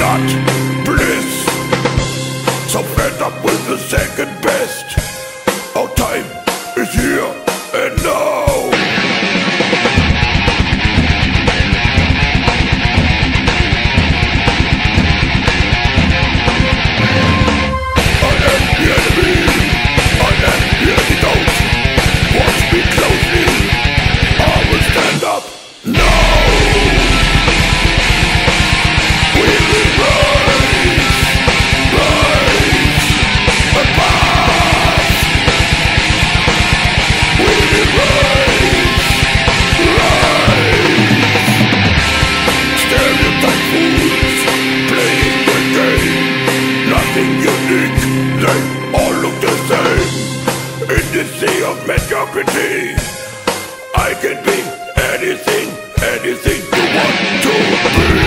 not bliss. So fed up with the second best. Our time is here and now. nothing unique They all look the same. In this sea of mediocrity I can be anything, anything you want to be.